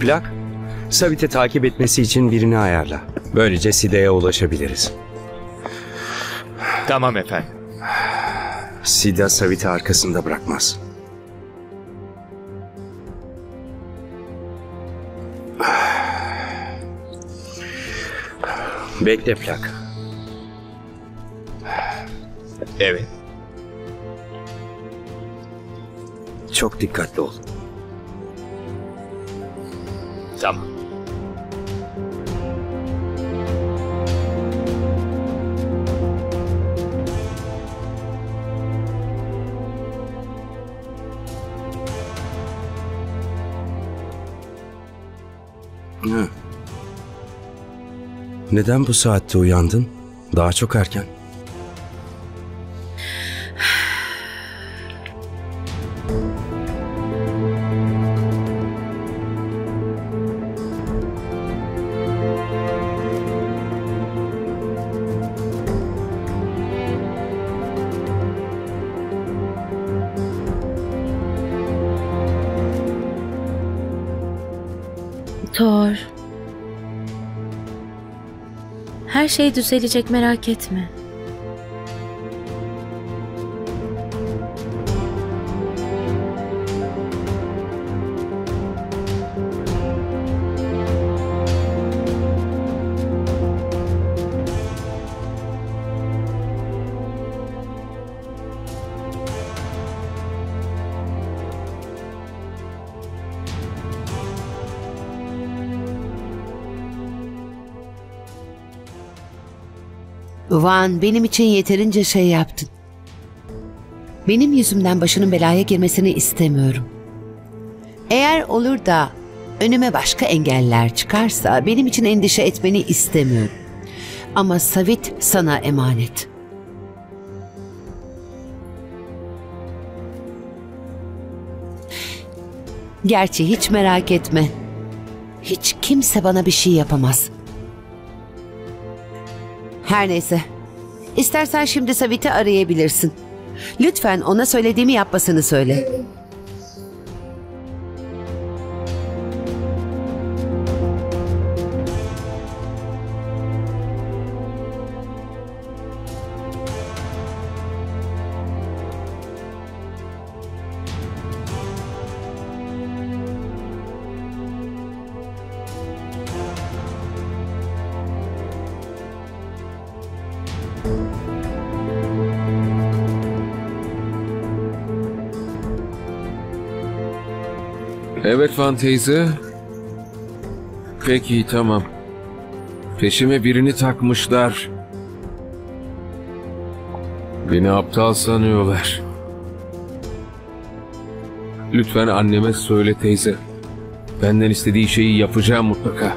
Plak, Savit'i takip etmesi için birini ayarla. Böylece Side'ye ulaşabiliriz. Tamam efendim. Sida Savit'i arkasında bırakmaz. Bekle plak. Evet. Çok dikkatli ol. Tamam. Neden bu saatte uyandın? Daha çok erken. Thor. Her şey düzelecek merak etme. Van benim için yeterince şey yaptın. Benim yüzümden başının belaya girmesini istemiyorum. Eğer olur da önüme başka engeller çıkarsa benim için endişe etmeni istemiyorum. Ama Savit sana emanet. Gerçi hiç merak etme. Hiç kimse bana bir şey yapamaz. Her neyse. İstersen şimdi Savit'i arayabilirsin. Lütfen ona söylediğimi yapmasını söyle. Evet Van teyze. Peki tamam. Peşime birini takmışlar. Beni aptal sanıyorlar. Lütfen anneme söyle teyze. Benden istediği şeyi yapacağım mutlaka.